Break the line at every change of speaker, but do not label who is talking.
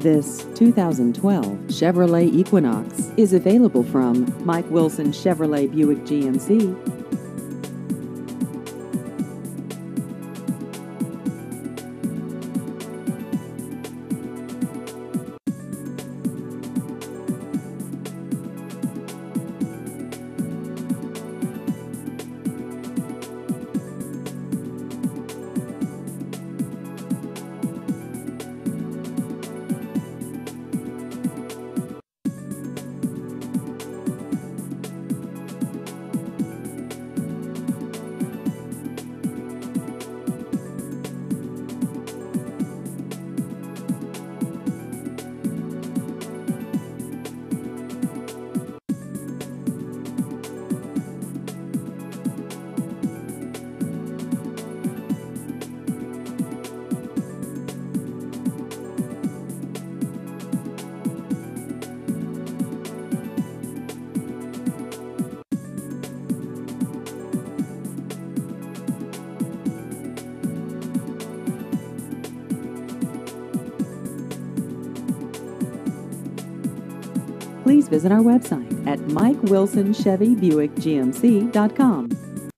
This 2012 Chevrolet Equinox is available from Mike Wilson Chevrolet Buick GMC. Please visit our website at MikeWilsonChevyBuickGMC.com.